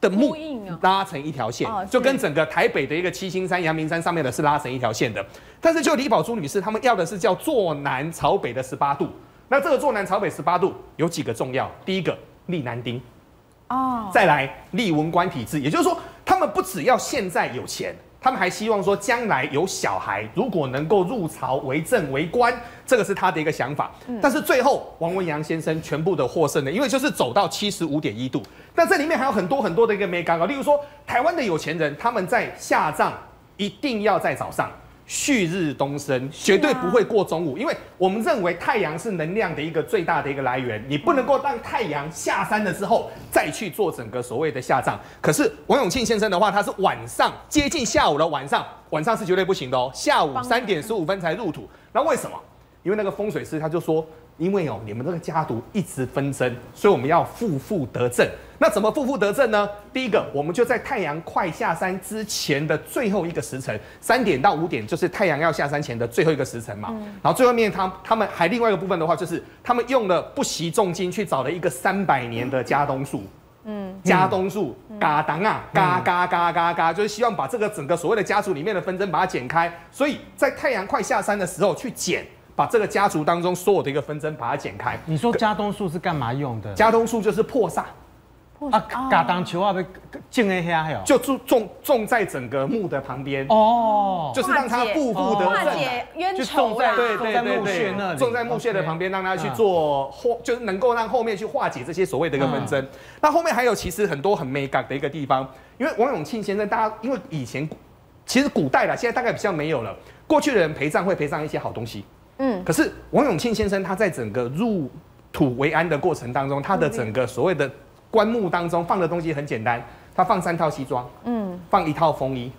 的木拉成一条线，就跟整个台北的一个七星山、阳明山上面的是拉成一条线的。但是就李宝珠女士他们要的是叫坐南朝北的十八度。那这个坐南朝北十八度有几个重要？第一个立南丁，哦，再来立文官体制，也就是说他们不只要现在有钱。他们还希望说，将来有小孩，如果能够入朝为政为官，这个是他的一个想法。但是最后，王文洋先生全部的获胜了，因为就是走到七十五点一度。但这里面还有很多很多的一个没刚刚，例如说，台湾的有钱人他们在下葬一定要在早上，旭日东升，绝对不会过中午，因为我们认为太阳是能量的一个最大的一个来源，你不能够让太阳下山了之后再去做整个所谓的下葬。可是王永庆先生的话，他是晚上接近下午的晚上，晚上是绝对不行的哦，下午三点十五分才入土。那为什么？因为那个风水师他就说。因为哦，你们这个家族一直纷争，所以我们要负负得正。那怎么负负得正呢？第一个，我们就在太阳快下山之前的最后一个时辰，三点到五点，就是太阳要下山前的最后一个时辰嘛。然后最后面，他他们还另外一个部分的话，就是他们用了不惜重金去找了一个三百年的家冬树。嗯，家冬树，嘎当啊，嘎嘎嘎嘎嘎，就是希望把这个整个所谓的家族里面的纷争把它剪开。所以在太阳快下山的时候去剪。把这个家族当中所有的一个纷争把它剪开。你说加冬树是干嘛用的？加冬树就是破煞。啊，嘎当球啊，被种在下还有，就种种种在整个墓的旁边。哦，就是让它步步得正，就种在对对对对，种在墓穴的旁边，让它去做后，就是能够让后面去化解这些所谓的一个纷争。那后面还有其实很多很美感的一个地方，因为王永庆先生，大家因为以前其实古代了，现在大概比较没有了。过去的人陪葬会陪葬一些好东西。嗯，可是王永庆先生他在整个入土为安的过程当中，他的整个所谓的棺木当中放的东西很简单，他放三套西装，嗯，放一套风衣，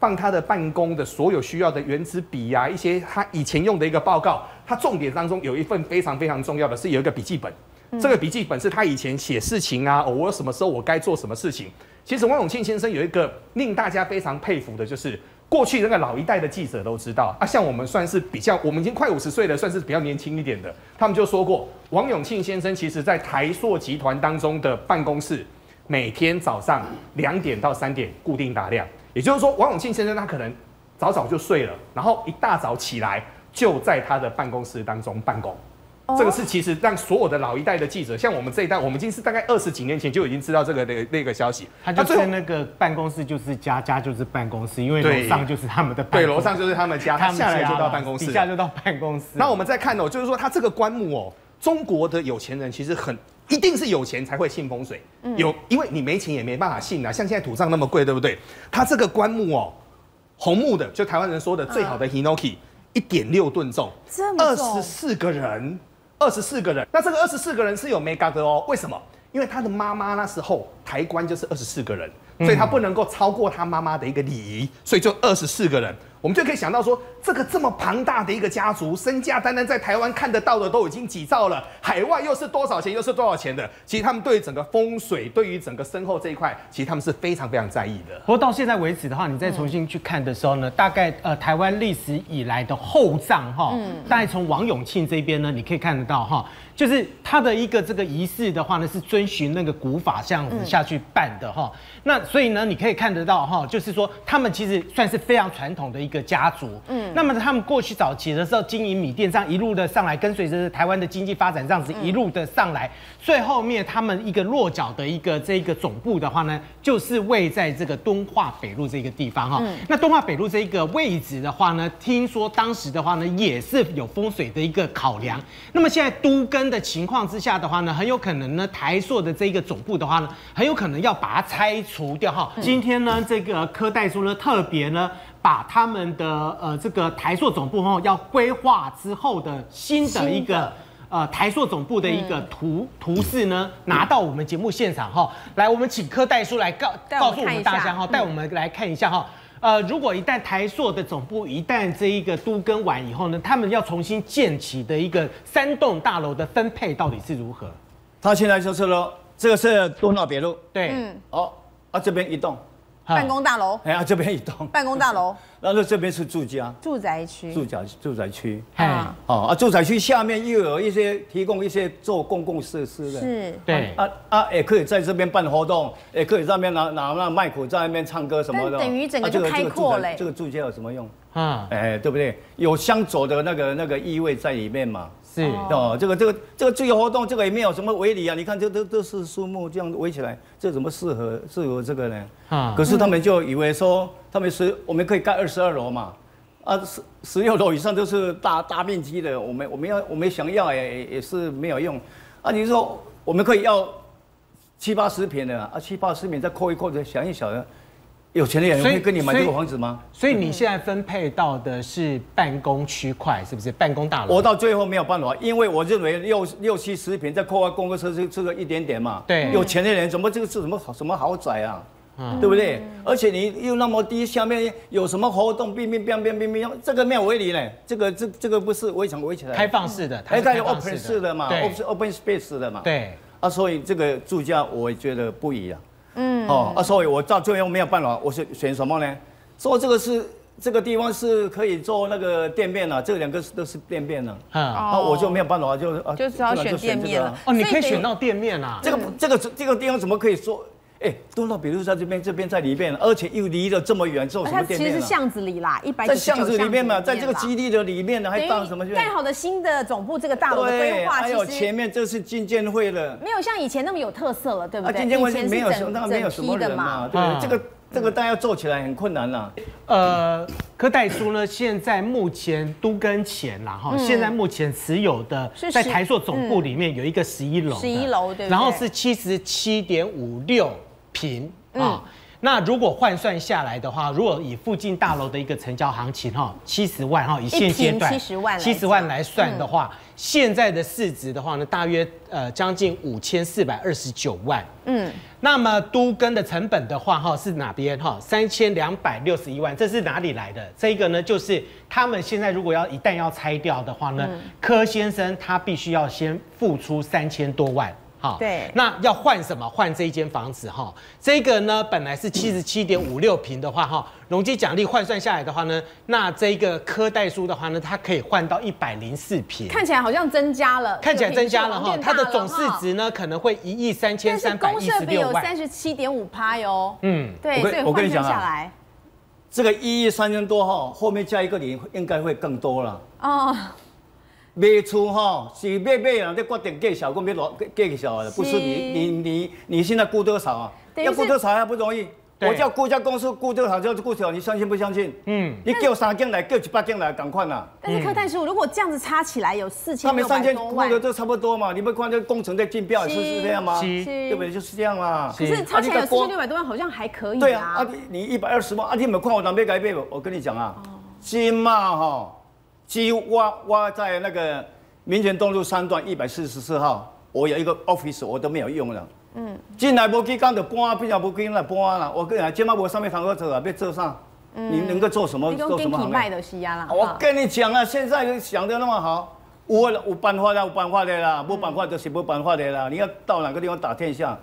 放他的办公的所有需要的原子笔呀，一些他以前用的一个报告，他重点当中有一份非常非常重要的是有一个笔记本，这个笔记本是他以前写事情啊，我什么时候我该做什么事情。其实汪永庆先生有一个令大家非常佩服的就是。过去那个老一代的记者都知道啊，像我们算是比较，我们已经快五十岁了，算是比较年轻一点的。他们就说过，王永庆先生其实在台塑集团当中的办公室，每天早上两点到三点固定打量。也就是说，王永庆先生他可能早早就睡了，然后一大早起来就在他的办公室当中办公。这个是其实让所有的老一代的记者，像我们这一代，我们已经是大概二十几年前就已经知道这个那那个消息。他就在那个办公室就是家，家就是办公室，因为楼上就是他们的。对，楼上就是他们家，他下来就到办公室，底下就到办公室。那我们再看哦，就是说他这个棺木哦，中国的有钱人其实很一定是有钱才会信风水，有因为你没钱也没办法信啊。像现在土葬那么贵，对不对？他这个棺木哦，红木的，就台湾人说的最好的 Hinoki，一点六吨重，二十四个人。二十四个人，那这个二十四个人是有 mega 的哦？为什么？因为他的妈妈那时候抬棺就是二十四个人，所以他不能够超过他妈妈的一个礼仪，所以就二十四个人。我们就可以想到说，这个这么庞大的一个家族，身价单单在台湾看得到的都已经几兆了，海外又是多少钱，又是多少钱的？其实他们对于整个风水，对于整个身后这一块，其实他们是非常非常在意的。不过到现在为止的话，你再重新去看的时候呢，大概呃台湾历史以来的厚葬哈，大概从王永庆这边呢，你可以看得到哈。就是他的一个这个仪式的话呢，是遵循那个古法这样子下去办的哈。那所以呢，你可以看得到哈，就是说他们其实算是非常传统的一个家族。嗯。那么他们过去早期的时候经营米店，这样一路的上来，跟随着台湾的经济发展这样子一路的上来，最后面他们一个落脚的一个这个总部的话呢，就是位在这个敦化北路这个地方哈。那敦化北路这一个位置的话呢，听说当时的话呢，也是有风水的一个考量。那么现在都跟的情况之下的话呢，很有可能呢，台塑的这个总部的话呢，很有可能要把它拆除掉哈。今天呢，这个柯代书呢，特别呢，把他们的呃这个台塑总部哈，要规划之后的新的一个呃台塑总部的一个图图示呢，拿到我们节目现场哈。来，我们请柯代叔来告告诉我们大家哈，带我们来看一下哈。呃，如果一旦台塑的总部一旦这一个都更完以后呢，他们要重新建起的一个三栋大楼的分配到底是如何？他现在就是说，这个是东闹别路，对，嗯，哦，啊这边一栋。办公大楼，哎呀，这边一栋。办公大楼，然后这边是住家，住宅区，住宅住宅区，啊，啊，住宅区下面又有一些提供一些做公共设施的，是，对，啊啊，也可以在这边办活动，也可以在那边拿拿那麦克在那边唱歌什么的，等于整个就开阔嘞，这个住家有什么用？啊，哎，对不对？有相左的那个那个意味在里面嘛。是哦，这个这个这个自由活动，这个也没有什么围篱啊。你看，这都都是树木这样围起来，这怎么适合适合这个呢？啊，可是他们就以为说，他们是我们可以盖二十二楼嘛，啊，十十六楼以上都是大大面积的，我们我们要我们想要也也是没有用。啊，你说我们可以要七八十平的啊，七八十平再扣一扣，再想一想，有钱的人会跟你买这个房子吗？所以你现在分配到的是办公区块，是不是？办公大楼。我到最后没有办法，因为我认为六六七十平再扣完公共车这这个一点点嘛。对有钱的人怎么这个是什么什么豪宅啊？对不对？而且你又那么低，下面有什么活动，冰冰冰冰冰冰，这个没有围篱呢？这个这这个不是围墙围起来，开放式的，它是开放 open 式的嘛对，open open space 的嘛。对，啊，所以这个住家我觉得不一样。嗯。哦，啊，所以我到最后没有办法，我是选什么呢？说这个是这个地方是可以做那个店面啊，这两个是都是店面啊。嗯，那，我就没有办法，就啊，就只好选店面了。哦，你可以选到店面啊。这个这个这个地方怎么可以说？哎，都到比如在这边，这边在里面，而且又离得这么远，做什它其实是么店面啊？巷子里啦，一百在巷子里面嘛，在这个基基地的里面呢，还当什么去？盖好的新的总部这个大楼的规，划，还有前面这是金监会的。没有像以前那么有特色了，对不啊，对？金监会以前是没有什么，没有什么的人嘛，嘛。对不啊对？这个这个大家做起来很困难啦。呃，柯代书呢，现在目前都跟前啦哈，现在目前持有的在台塑总部里面有一个十一楼十一楼对然后是七十七点五六平嗯啊。那如果换算下来的话，如果以附近大楼的一个成交行情哈，七十万哈，以现阶段一平70万七十万来算的话，现在的市值的话呢，大约呃将近五千四百二十九万。嗯，那么都跟的成本的话，哈是哪边哈？三千两百六十一万，这是哪里来的？这个呢，就是他们现在如果要一旦要拆掉的话呢，柯先生他必须要先付出三千多万。好，对那要换什么？换这一间房子哈。这个呢，本来是七十七点五六平的话哈，容积奖励换算下来的话呢，那这个科代书的话呢，它可以换到一百零四平。看起来好像增加了，看起来增加了哈，它的总市值呢可能会一亿三千但是三百公一十六万设比有三。十七点五趴哟。嗯，对，我跟所以换算下来，这个一亿三千多哈，后面加一个零，应该会更多了。哦，买厝哈是买买啊，你决定介绍，讲要多介绍的，不是是你你你你现在估多少啊？要估多少还不容易。我叫估价公司估多少就估多少，你相信不相信？嗯，你叫三件来，叫一百件来，赶快啦！但是柯代叔如果这样子差起来有四千他们三件百多万，估的都差不多嘛，你们看这工程在竞标也是是这样吗？是对不对？就是这样嘛。可是差起来有四千六百多万，好像还可以对啊，啊啊。你你一百二十万，啊你有没有看我南北改变？我跟你讲啊，哦金嘛哈，基挖挖在那个民权东路三段一百四十四号，我有一个 office 我都没有用了。嗯，进来无几工就搬，变成无几工来搬啦。我跟你讲，今麦无上面堂课做啊，要做啥？你能够做什么？做什么卖？的西亚啦，我跟你讲啊，现在想的那么好，我有办法的，有办法的啦，没办法就是没办法的啦。你要到哪个地方打天下，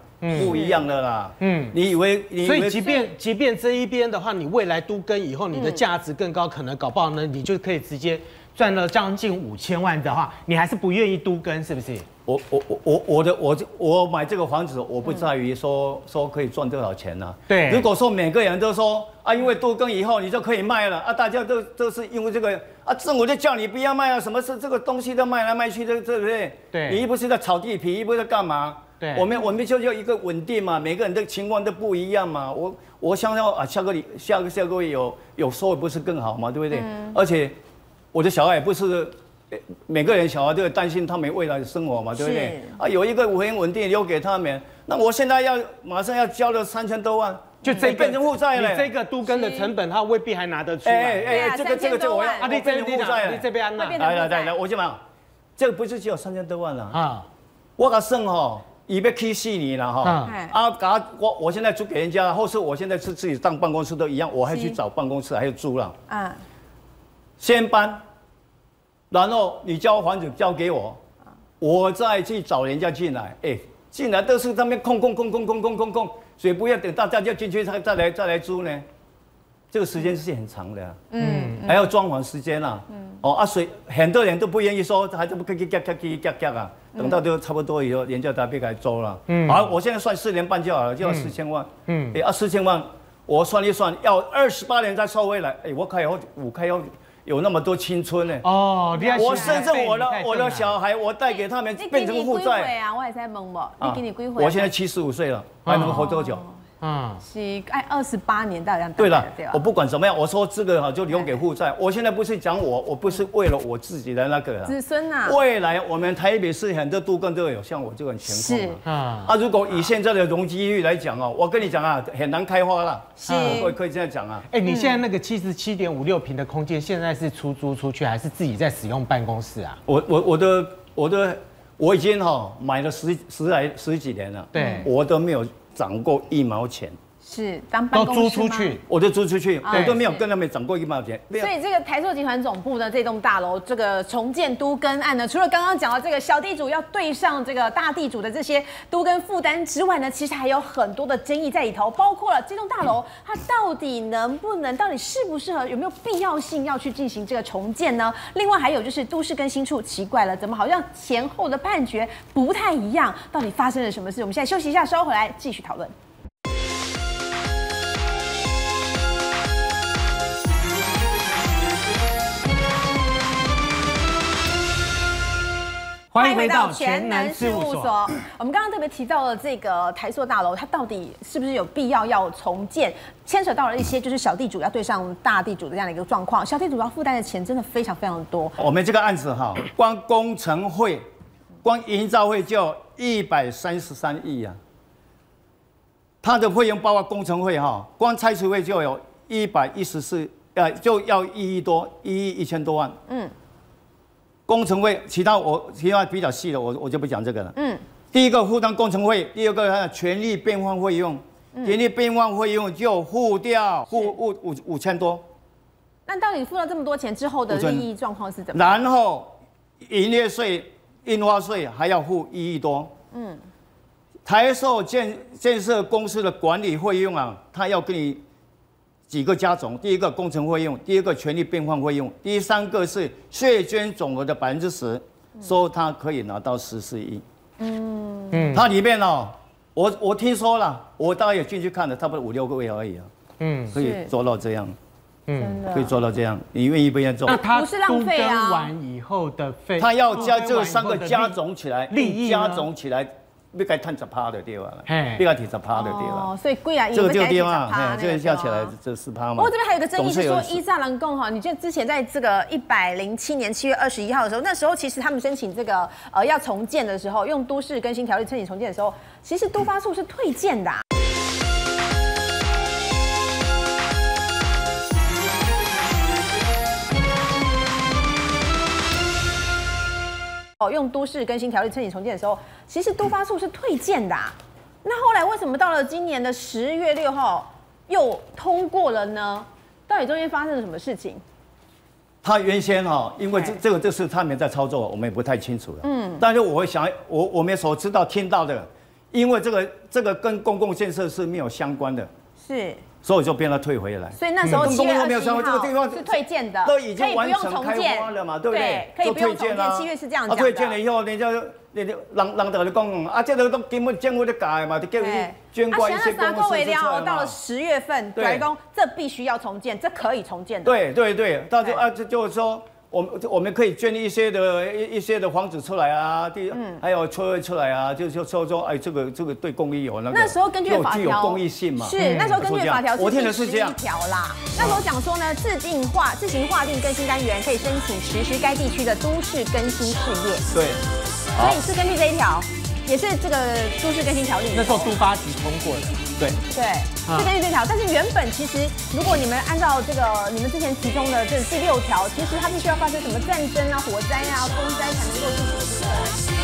不一样的啦。嗯嗯，你以为所以即便即便这一边的话，你未来都跟以后你的价值更高，可能搞不好呢，你就可以直接赚了将近五千万的话，你还是不愿意都跟，是不是？我我我我我的我我买这个房子，我不在于说说可以赚多少钱呢、对如果说每个人都说啊，因为多更以后你就可以卖了啊，大家都都是因为这个啊，政府就叫你不要卖啊，什么是这个东西都卖来卖去，对对不对？对你又不是在炒地皮，又不是在干嘛？对我们我们就要一个稳定嘛，每个人的情况都不一样嘛。我我想要啊，下个礼下个下个月有有收入不是更好嘛，对不对？而且我的小孩也不是。呃每个人小孩都会担心他们未来的生活嘛，对不对？啊，有一个很稳定留给他们，那我现在要马上要交了三千多万，就这个变成负债了。你这个都跟的成本，他未必还拿得出来。哎哎哎，这个这个这个我要3000多万啊，你这边变成负债了你这边呢会？变成来来来来，我讲嘛，这个不是只有三千多万了，啊，我给算吼，伊要去四年了哈。嗯。啊，给他我我现在租给人家，或是我现在是自己当办公室都一样，我还去找办公室还有租了，嗯，先搬，然后你交房子交给我，我再去找人家进来，哎，进来都是他们空空空空空空空空，所以不要等大家就进去再再来再来租呢，这个时间是很长的、啊，嗯，还要装潢时间啦、嗯，哦啊，所以很多人都不愿意说，还是不给给给给给给给啊，等到都差不多以后，人家才别来租了，嗯，好，我现在算四年半就好了，就要四千万，嗯嗯，哎啊四千万，我算一算要二十八年再收回来，哎，我看以后我看要有那么多青春呢。哦，你我甚至我的我的小孩，我带给他们变成负债。啊，我也在懵不？你给你几岁？我现在七十五岁了，还能活多久？嗯，是哎，二十八年到这样。对了，我不管怎么样，我说这个哈就留给负债。我现在不是讲我，我不是为了我自己的那个子孙呐。未来我们台北市很多都更都有像我这种情况。是啊。啊，如果以现在的容积率来讲哦，我跟你讲啊，很难开花了。是。可以可以这样讲啊。哎，你现在那个七十七点五六平的空间，现在是出租出去还是自己在使用办公室啊？我我我的我的我已经哈买了十十来十几年了。对。我都没有涨过一毛钱。是当办公室吗？我就租出去，我都没有跟他们涨过一毛钱。所以这个台塑集团总部的这栋大楼，这个重建都跟案呢，除了刚刚讲到这个小地主要对上这个大地主的这些都跟负担之外呢，其实还有很多的争议在里头，包括了这栋大楼它到底能不能，到底适不适合，有没有必要性要去进行这个重建呢？另外还有就是都市更新处奇怪了，怎么好像前后的判决不太一样？到底发生了什么事？我们现在休息一下，稍后回来继续讨论。欢迎回到全能事务所。我们刚刚特别提到了这个台塑大楼，它到底是不是有必要要重建？牵扯到了一些就是小地主要对上大地主的这样的一个状况，小地主要负担的钱真的非常非常多。我们这个案子哈，光工程费、光营造费就一百三十三亿啊。它的费用包括工程费哈，光拆除费就有一百一十四，呃，就要一亿多，一亿一千多万。嗯。工程费，其他我其他比较细的，我我就不讲这个了。嗯，第一个负担工程费，第二个权利变换费用，权利变换费用就付掉付五五五千多。那到底付了这么多钱之后的利益状况是怎么？然后营业税、印花税还要付一亿多。嗯，台塑建建设公司的管理费用啊，他要给你。几个加总，第一个工程费用，第二个权利变换费用，第三个是税捐总额的百分之十，说他可以拿到十四亿。嗯嗯，它里面哦，我我听说了，我大概也进去看了，差不多五六个月而已啊。嗯，可以做到这样。嗯，可以做到这样，你愿意不愿意做？那他不是浪费啊。完以后的费，他要将这三个加总起来，利益加总起来。别该探十趴的地方了，别该提十趴的地方。哦，所以贵啊，这个这个地方，这个加起来这四趴嘛。不过这边还有个争议是说，依栅栏共哈，你就之前在这个一百零七年七月二十一号的时候，那时候其实他们申请这个呃要重建的时候，用都市更新条例申请重建的时候，其实都发处是退件的。用都市更新条例申请重建的时候，其实都发处是退建的。那后来为什么到了今年的十月六号又通过了呢？到底中间发生了什么事情？他原先哈，因为这这个这是他们在操作，我们也不太清楚了。嗯，但是我会想，我我们所知道听到的，因为这个这个跟公共建设是没有相关的。是。所以就变了退回来。所以那时候七月二十号是退建的，都已经完成开发了嘛，对不对？可以不用重建。七月是这样讲的。退建了以后，人家那那人人就讲，啊，这个都根本政府在改嘛，就叫你捐款一些公司出来到了十月份，白宫这必须要重建，这可以重建的。对对对，到时候啊，就就是说。我们我们可以捐一些的一一些的房子出来啊，第嗯，还有车位出来啊，就就说说，哎，这个这个对公益有那个，那时候根据法条具有公益性嘛，是那时候根据法条我听的是这样条啦。那时候讲说呢，自定划自行划定更新单元，可以申请实施该地区的都市更新事业。对，所以是根据这一条。也是这个都市更新条例，那时候杜巴局通过的，对对，是根据这条。但是原本其实，如果你们按照这个你们之前提中的这第六条，其实它必须要发生什么战争啊、火灾啊、风灾才能够进行。